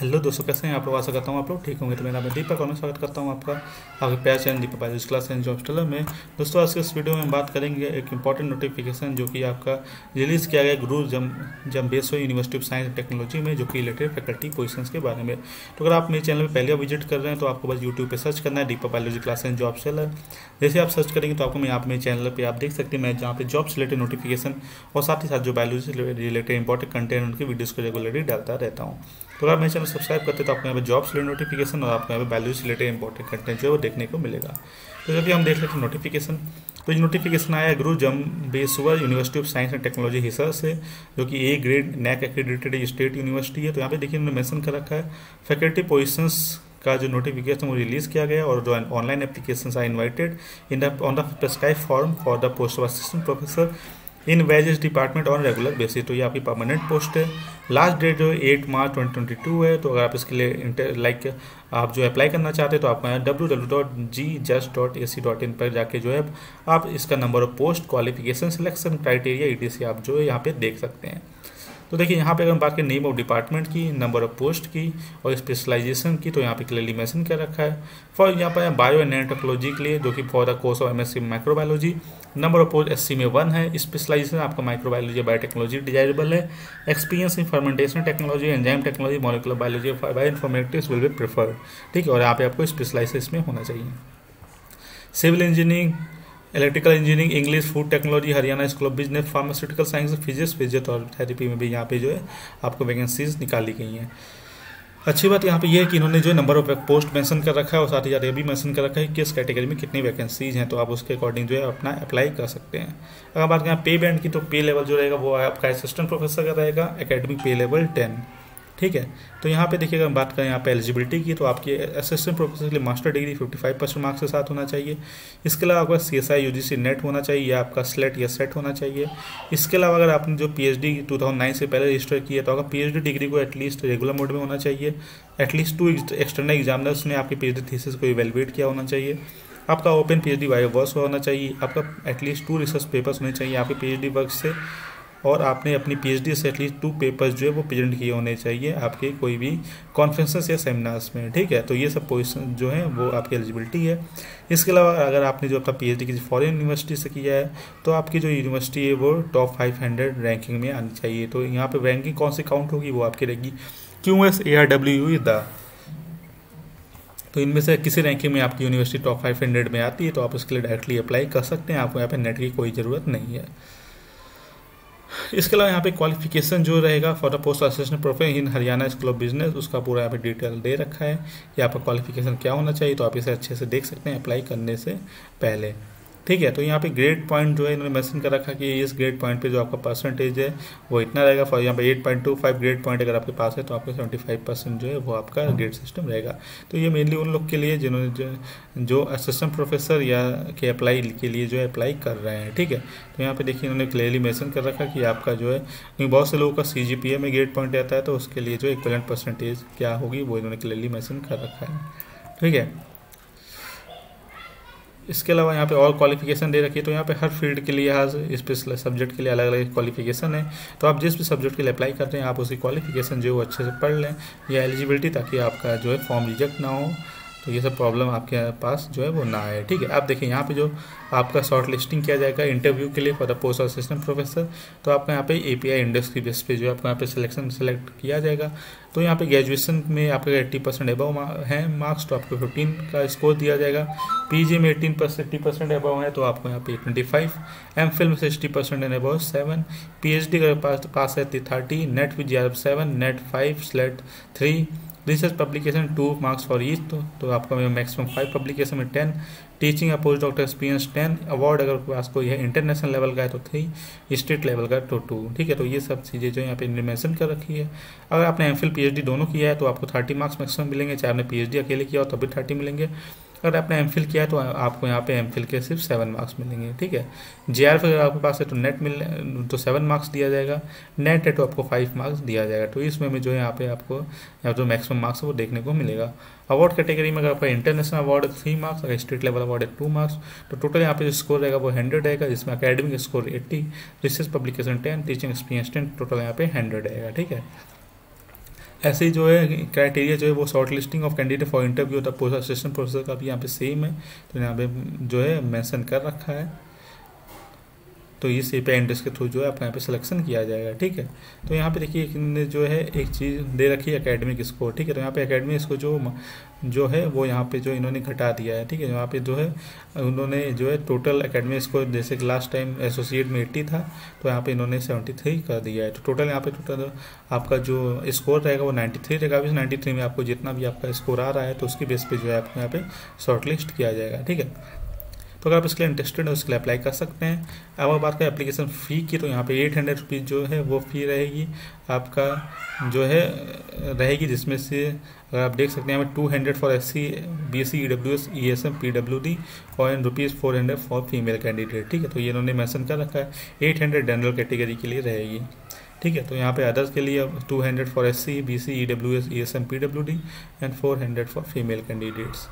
Hello दोस्तों, कैसे हैं आप लोग? आशा करता हूँ आप लोग ठीक होंगे। तो मेरा मैं दीपक और मैं स्वागत करता हूँ आपका आपके प्यार channel Deepak biology class and job teller में। दोस्तों, आज के इस वीडियो में बात करेंगे एक इंपॉर्टेंट नोटिफिकेशन जो कि आपका रिलीज़ किया गया गुरु जम Jambheshwar university of science and technology में, जो कि रिलेटेड फैकल्टी पोजिशन के बारे में। तो अगर आप मेरे चैनल में पहले विज़िट कर रहे हैं तो आपको बस यूट्यूब पर सर्च करना है, Deepak biology class and job teller जैसे आप सर्च करेंगे तो आपको मैं यहाँ मेरे चैनल पर आप देख सकते हैं, मैं जहाँ पर जॉब रिलेटेड नोटिफिकेशन और साथ ही साथ जो बायोलॉजी रिलेटेड इंपॉर्टेंट कंटेंट उनकी वीडियोज़ को रेगुलरली डालता रहता हूँ। तो अगर मेरे चैनल सब्सक्राइब करते तो आपको यहाँ पे जॉब से नोटिफिकेशन और आपको यहाँ पे वैल्यू से रिलेटेड इंपॉर्टेंट कंटेंट जो है वो देखने को मिलेगा। तो जब भी हम देख लेते हैं नोटिफिकेशन तो ये नोटिफिकेशन आया Guru Jambheshwar university of science and technology Hisar से, जो कि A grade NAAC accredited state university है। तो यहाँ पे देखिए उन्होंने मेंशन कर रखा है फैकल्टी पोजिशंस का जो नोटिफिकेशन वो रिलीज़ किया गया और जो online application are invited in the on the prescribe form for the post of assistant professor in wages department on regular basis तो ये आपकी परमानेंट पोस्ट है। लास्ट डेट जो है eight March twenty twenty two है तो अगर आप इसके लिए लाइक आप जो अप्लाई करना चाहते हैं तो आप W W dot G just dot A C dot in पर जाके जो है, आप इसका number of post qualification selection criteria E T C आप जो है यहाँ पे देख सकते हैं। तो देखिए, यहाँ पे अगर हम बात करें नेम ऑफ़ डिपार्टमेंट की नंबर ऑफ़ पोस्ट की और स्पेशलाइजेशन की तो यहाँ पे क्लियरली मेंशन कर रखा है। फॉर यहाँ पर बायो एंड टेक्नोलॉजी के लिए, जो कि for the course of M S C microbiology number of post S C में वन है। स्पेशलाइजेशन आपका माइक्रोबायोलॉजी बायोटेक्नोलॉजी डिजायरेबल है। Experience in fermentation technology enzyme technology molecular biology bioinformatics will be preferred ठीक है, और यहाँ पे आपको स्पेशलाइजेशन इसमें होना चाहिए। Civil engineering electrical engineering English food technology Haryana school of business pharmaceutical science physics physiotherapy में भी यहाँ पे जो है आपको वैकेंसीज निकाली गई हैं। अच्छी बात यहाँ पे ये है कि इन्होंने जो नंबर ऑफ़ पोस्ट मेंशन कर रखा है और साथ ही साथ ये भी मेंशन कर रखा है कि किस कैटेगरी में कितनी वैकेंसीज हैं तो आप उसके अकॉर्डिंग जो है अपना अप्लाई कर सकते हैं। अगर बात करें पे बैंड की तो पे लेवल जो रहेगा वो आपका असिस्टेंट प्रोफेसर का रहेगा एकेडमिक पे लेवल टेन ठीक है? तो यहाँ पे देखिएगा हम बात करें यहाँ पे एलिजिबिलिटी की तो आपकी असिस्टेंट प्रोफेसर के लिए मास्टर डिग्री 55 परसेंट मार्क्स के साथ होना चाहिए। इसके अलावा आपका C S I U G C NET होना चाहिए, या आपका स्लेट या सेट होना चाहिए। इसके अलावा अगर आपने जो P H D two thousand nine से पहले रजिस्टर किया तो आपका पी एच डी डिग्री को एटलीस्ट रेगुलर मोड में होना चाहिए। At least two external examiners ने आपके पी एच डी थीसिस को इवेलुएट किया होना चाहिए। आपका ओपन पी एच डी वाई वर्क होना चाहिए। आपका एटलीस्ट टू रिसर्च पेपर्स होने चाहिए आपके पी एच डी वर्क से। और आपने अपनी पीएचडी से एटलीस्ट टू पेपर्स जो है वो प्रेजेंट किए होने चाहिए आपके कोई भी कॉन्फ्रेंसेस या सेमिनार्स में, ठीक है? तो ये सब पोजिशन जो है वो आपकी एलिजिबिलिटी है। इसके अलावा अगर आपने जो अपना पीएचडी किसी फॉरेन यूनिवर्सिटी से किया है तो आपकी जो यूनिवर्सिटी है वो टॉप फाइव हंड्रेड रैंकिंग में आनी चाहिए। तो यहाँ पर रैंकिंग कौन सी काउंट होगी वो आपकी रहेगी। Q S A R W U the तो इनमें से किसी रैंकिंग में आपकी यूनिवर्सिटी टॉप फाइव हंड्रेड में आती है तो आप उसके लिए डायरेक्टली अप्लाई कर सकते हैं। आपको यहाँ पे नेट की कोई ज़रूरत नहीं है। इसके अलावा यहाँ पे क्वालिफिकेशन जो रहेगा for the post assistant professor in Haryana school of business उसका पूरा यहाँ पे डिटेल दे रखा है। कि आपका क्वालिफिकेशन क्या होना चाहिए तो आप इसे अच्छे से देख सकते हैं अप्लाई करने से पहले। ठीक है तो यहाँ पे ग्रेड पॉइंट जो है इन्होंने मेंशन कर रखा कि इस ग्रेड पॉइंट पे जो आपका परसेंटेज है वो इतना रहेगा। फॉर यहाँ पे eight point two five grade point अगर आपके पास है तो आपका सेवेंटी फाइव परसेंट जो है वो आपका ग्रेड सिस्टम रहेगा। तो ये मेनली उन लोग के लिए जिन्होंने जो, जो असिस्टेंट प्रोफेसर या के अप्लाई के लिए जो है अप्लाई कर रहे हैं ठीक है? तो यहाँ पे देखिए इन्होंने क्लियरली मैंसन कर रखा कि आपका जो है क्योंकि बहुत से लोगों का सीजीपीए में ग्रेड पॉइंट आता है तो उसके लिए जो इक्वलेंट परसेंटेज क्या होगी वो इन्होंने क्लियरली मैंसन कर रखा है ठीक है? इसके अलावा यहाँ पे और क्वालिफिकेशन दे रखी है तो यहाँ पे हर फ़ील्ड के लिए हर स्पेशल सब्जेक्ट के लिए अलग अलग क्वालिफिकेशन है। तो आप जिस भी सब्जेक्ट के लिए अप्लाई करते हैं, आप उसकी क्वालिफिकेशन जो अच्छे से पढ़ लें या एलिजिबिलिटी ताकि आपका जो है फॉर्म रिजेक्ट ना हो। तो ये सब प्रॉब्लम आपके पास जो है वो ना आए। ठीक है, आप देखिए, यहाँ पे जो आपका शॉर्ट लिस्टिंग किया जाएगा इंटरव्यू के लिए for the post assistant professor तो आपका यहाँ पे ए पी आई की बेस पे जो है आपको यहाँ पे सिलेक्शन सेलेक्ट किया जाएगा। तो यहाँ पे ग्रेजुएशन में आपका एट्टी परसेंट एबव है मार्क्स तो आपको फिफ्टीन का स्कोर दिया जाएगा। पी पीजी में एटीन एट्टी परसेंट एबव है तो आपको यहाँ पे ट्वेंटी फाइव एम फिल में sixty percent and above seven P H D अगर पास है thirty NET with G R seven NET five SLET three research publication two marks for each तो, तो आपका मैक्सिमम फाइव पब्लिकेशन में ten teaching या post doctor experience ten award अगर पास कोई है इंटरनेशनल लेवल का है तो थ्री स्टेट लेवल का तो टू ठीक है? तो ये सब चीज़ें जो यहाँ पे मैंसन कर रखी है। अगर आपने एम फिल दोनों किया है तो आपको थर्टी मार्क्स मैक्सिमम मिलेंगे। चाहे आपने पीएचडी अकेले किया हो तो भी थर्टी मिलेंगे। अगर आपने एम किया है तो आपको यहाँ पे एम के सिर्फ़ सेवन मार्क्स मिलेंगे, ठीक है? जे अगर आपके पास है तो नेट मिल तो सेवन मार्क्स दिया जाएगा। नेट है तो आपको फाइव मार्क्स दिया जाएगा। तो इसमें में जो यहाँ पे आपको जो मैक्सिमम मार्क्स है, वो देखने को मिलेगा। अवार्ड कैटेगरी में अगर आपका इंटरनेशनल अवार्ड है थ्री मार्क्स अगर स्टेट लेवल अवार्ड है टू मार्क्स तो टोटल यहाँ पे जो स्कोर रहेगा, वो हंड्रेड रहेगा, जिसमें academic score eighty research publication ten teaching experience ten total यहाँ पे हंड्रेड रहेगा, ठीक है? ऐसे ही जो है क्राइटेरिया जो है वो short listing of candidate for interview post assistant professor का भी यहाँ पे सेम है। तो यहाँ पे जो है मेंशन कर रखा है। तो ये सी पी के थ्रू जो है अपने यहाँ पे सिलेक्शन किया जाएगा, ठीक है? तो यहाँ पे देखिए इनने जो है एक चीज़ दे रखी है अकेडमिक स्कोर ठीक है? तो यहाँ पे अकेडमिक स्कोर जो जो है वो यहाँ पे जो इन्होंने घटा दिया है, ठीक है? यहाँ पे जो है उन्होंने जो है टोटल अकेडमिक स्कोर जैसे कि लास्ट टाइम एसोसिएट में एट्टी था तो यहाँ पे इन्होंने सेवेंटी थ्री कर दिया है। तो टोटल यहाँ पे टोटल आपका जो स्कोर रहेगा वो नाइन्टी थ्री रहेगा। अभी नाइन्टी थ्री में आपको जितना भी आपका स्कोर आ रहा है तो उसकी बेस पे जो है आपको यहाँ पे शॉर्ट किया जाएगा, ठीक है? तो अगर आप इसके लिए इंटरेस्टेड है, उसके लिए अप्लाई कर सकते हैं। अब बात करें एप्लीकेशन फ़ी की तो यहाँ पे एट हंड्रेड रुपीज़ जो है, वो फ़ी रहेगी। आपका जो है, रहेगी जिसमें से अगर आप देख सकते हैं पे two hundred for S C B C E W S E S M P W D और in rupees four hundred for female candidate ठीक है तो ये इन्होंने मैंसन कर रखा है। एट हंड्रेड जनरल कैटेगरी के लिए रहेगी। ठीक है तो यहाँ पे अदर्स के लिए two hundred for S C B C E W S E S M P W D and four hundred for female candidates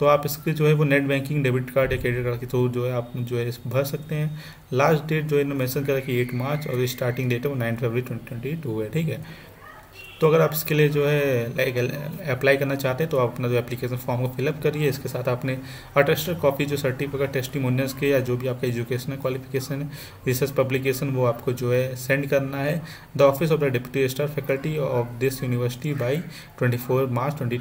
तो आप इसके जो है वो नेट बैंकिंग, डेबिट कार्ड या क्रेडिट कार्ड के थ्रू जो है आप जो है भर सकते हैं। लास्ट डेट जो है मेंशन करा कि एट मार्च और स्टार्टिंग डेट है वो नाइन फरवरी ट्वेंटी ट्वेंटी टू है, ठीक है? तो अगर आप इसके लिए जो है लाइक अप्लाई करना चाहते हैं तो आप अपना जो एप्लीकेशन फॉर्म को फिलअप करिए। इसके साथ आपने अटेस्टेड कॉपी जो सर्टिफिकेट टेस्टिमोनियल्स के या जो भी आपका एजुकेशनल क्वालिफिकेशन है रिसर्च पब्लिकेशन वो आपको जो है सेंड करना है। The office of the deputy star faculty of this university by twenty March twenty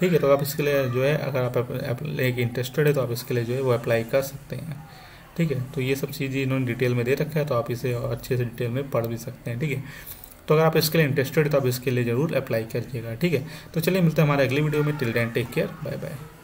ठीक है तो आप इसके लिए जो है, अगर आप एक इंटरेस्टेड है तो आप इसके लिए जो है, वो अप्लाई कर सकते हैं। ठीक है तो ये सब चीज़ें इन्होंने डिटेल में दे रखा है तो आप इसे अच्छे से डिटेल में पढ़ भी सकते हैं, ठीक है। तो अगर आप इसके लिए इंटरेस्टेड है तो आप इसके लिए ज़रूर अप्लाई करिएगा, ठीक है। तो चलिए, मिलते हैं हमारे अगली वीडियो में। Till then take care bye bye